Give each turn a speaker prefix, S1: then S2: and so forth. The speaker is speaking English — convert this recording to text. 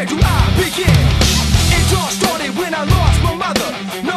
S1: where do I begin? It all started when I lost my mother.